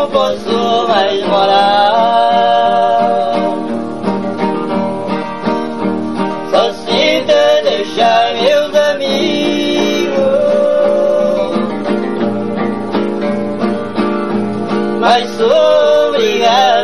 Não posso mais morar. Só sinto deixar meus amigos. Mas sou obrigada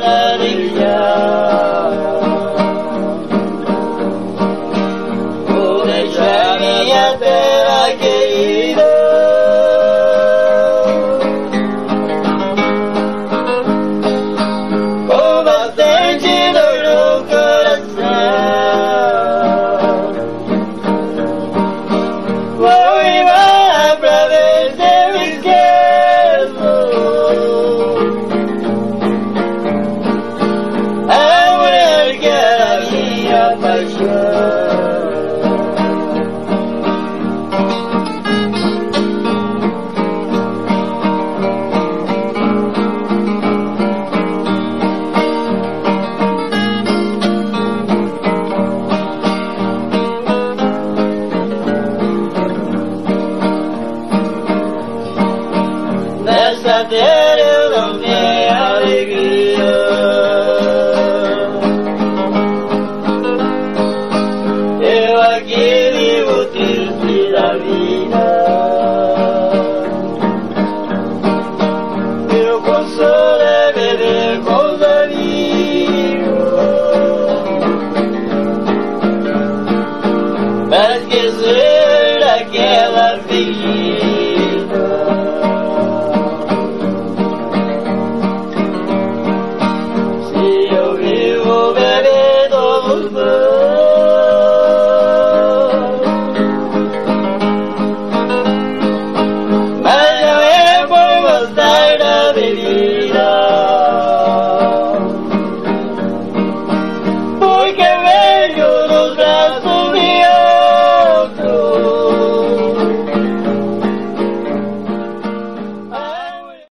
saber eu não tenho alegria. Eu aqui vivo triste da vida. Meu consolo é beber com os amigos. que esquecer.